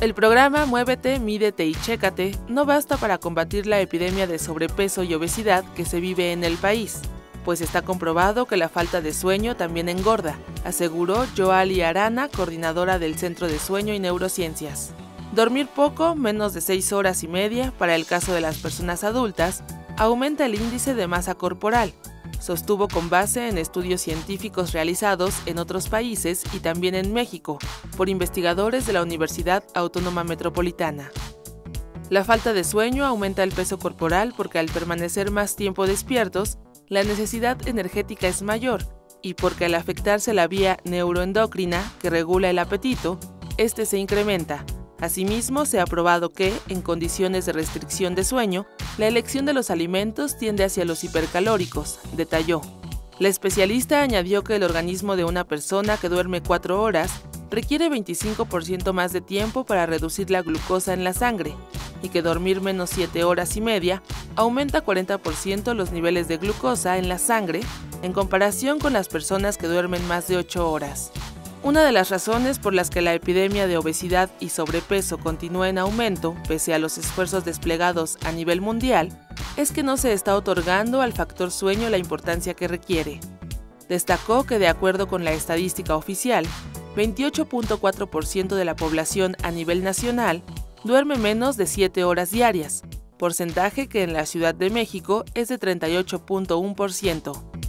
El programa Muévete, Mídete y Chécate no basta para combatir la epidemia de sobrepeso y obesidad que se vive en el país, pues está comprobado que la falta de sueño también engorda, aseguró Joali Arana, coordinadora del Centro de Sueño y Neurociencias. Dormir poco, menos de 6 horas y media, para el caso de las personas adultas, aumenta el índice de masa corporal, sostuvo con base en estudios científicos realizados en otros países y también en México por investigadores de la Universidad Autónoma Metropolitana. La falta de sueño aumenta el peso corporal porque al permanecer más tiempo despiertos, la necesidad energética es mayor y porque al afectarse la vía neuroendocrina que regula el apetito, este se incrementa, Asimismo, se ha probado que, en condiciones de restricción de sueño, la elección de los alimentos tiende hacia los hipercalóricos, detalló. La especialista añadió que el organismo de una persona que duerme 4 horas requiere 25% más de tiempo para reducir la glucosa en la sangre y que dormir menos 7 horas y media aumenta 40% los niveles de glucosa en la sangre en comparación con las personas que duermen más de 8 horas. Una de las razones por las que la epidemia de obesidad y sobrepeso continúa en aumento, pese a los esfuerzos desplegados a nivel mundial, es que no se está otorgando al factor sueño la importancia que requiere. Destacó que de acuerdo con la estadística oficial, 28.4% de la población a nivel nacional duerme menos de 7 horas diarias, porcentaje que en la Ciudad de México es de 38.1%.